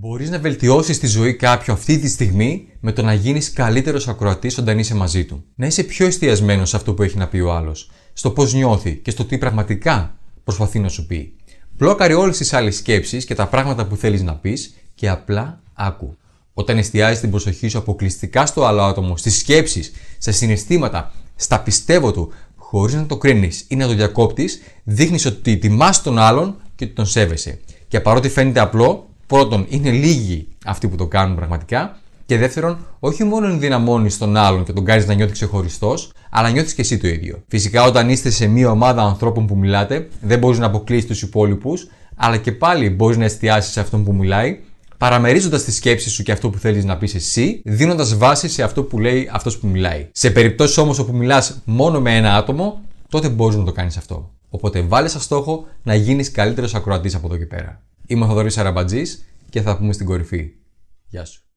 Μπορείς να βελτιώσεις τη ζωή κάποιου αυτή τη στιγμή με το να γίνεις καλύτερος ακροατής όταν είσαι μαζί του. Να είσαι πιο εστιασμένος σε αυτό που έχει να πει ο άλλος, στο πώς νιώθει και στο τι πραγματικά προσπαθεί να σου πει. Μπλόκαρε όλες τις άλλες σκέψεις και τα πράγματα που θέλεις να πεις και απλά άκου. Όταν εστιάζεις την προσοχή σου αποκλειστικά στο άλλο άτομο, στις σκέψεις, στα συναισθήματα, στα πιστεύω του, χωρίς να το κρίνεις ή να το διακόπτεις, δείχνεις ότι τιμάς τον άλλον και ότι τον σέβεσαι. Και παρότι φαίνεται απλό, πρώτον, είναι λίγοι αυτοί που το κάνουν πραγματικά. Και δεύτερον, όχι μόνο ενδυναμώνεις τον άλλον και τον κάνεις να νιώθεις ξεχωριστός, αλλά νιώθεις και εσύ το ίδιο. Φυσικά, όταν είστε σε μία ομάδα ανθρώπων που μιλάτε, δεν μπορείς να αποκλείσει τους υπόλοιπους, αλλά και πάλι μπορείς να εστιάσεις σε αυτόν που μιλάει, παραμερίζοντας τι σκέψει σου και αυτό που θέλεις να πεις εσύ, δίνοντας βάση σε αυτό που λέει αυτός που μιλάει. Σε περιπτώσεις όμως όπου μιλάς μόνο με ένα άτομο, τότε μπορείς να το κάνεις αυτό. Οπότε βάλε σαν στόχο να γίνεις καλύτερος ακροατής από εδώ και πέρα. Είμαι ο Θοδωρής Αραμπατζής και θα πούμε στην κορυφή. Γεια σου.